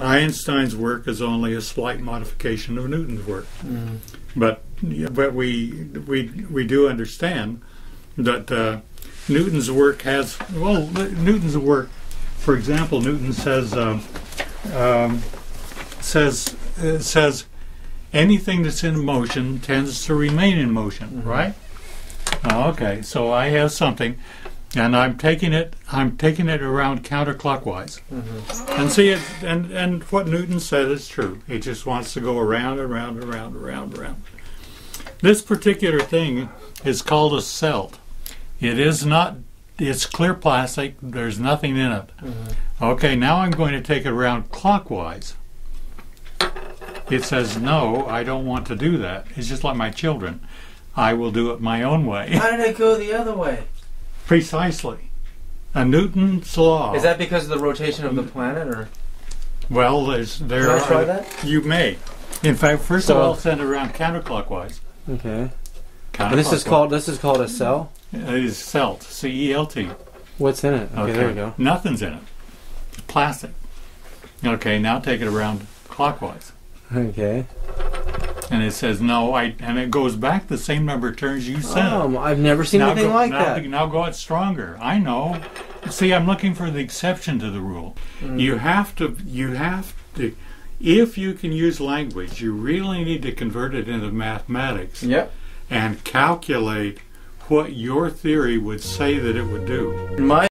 Einstein's work is only a slight modification of Newton's work, Mm. but but we we we do understand that uh, Newton's work has well Newton's work, for example, Newton says um, um, says uh, says anything that's in motion tends to remain in motion, right? Oh, okay, so I have something, and I'm taking it I'm taking it around counterclockwise. Mm-hmm. And see it, and and what Newton said is true. He just wants to go around, and around, and around, around, around. This particular thing is called a celt. It is not. It's clear plastic. There's nothing in it. Mm-hmm. Okay, now I'm going to take it around clockwise. It says no. I don't want to do that. It's just like my children. I will do it my own way. How did it go the other way? Precisely. A Newton's law. Is that because of the rotation of the planet, or Well, there's there Can I are. try that? You may. In fact, first So- of all, send it around counterclockwise. Okay. counterclockwise. And this is called this is called a cell. It is celt. C E L T. What's in it? Okay, there we go. Nothing's in it. It's plastic. Okay, now take it around clockwise, Okay. And it says no. I and it goes back the same number of turns you said. Um, I've never seen now anything go, like now, that. Now go out stronger. I know. See, I'm looking for the exception to the rule. Mm. You have to. You have to. If you can use language, you really need to convert it into mathematics yep? and calculate what your theory would say that it would do. My